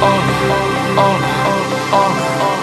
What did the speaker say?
oh, oh, oh, oh.